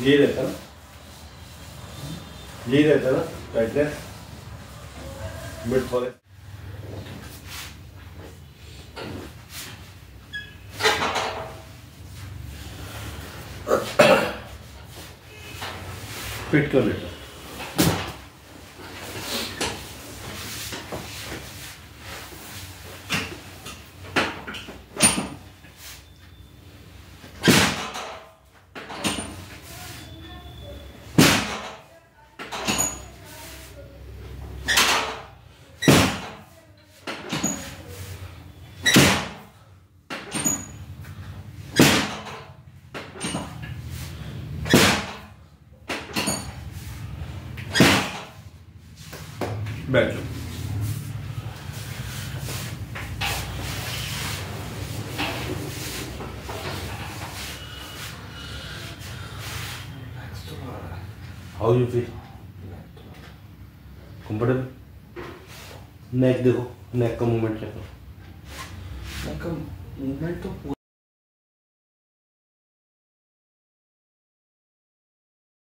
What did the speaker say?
यही रहता ना। यही रहता ना टाइटनेस मिड फॉरेस्ट फिट कर लेता। बैठ जाओ हाउ यू फील कंफर्टेबल नेक देखो नेक का मूवमेंट देखो मूवमेंट तो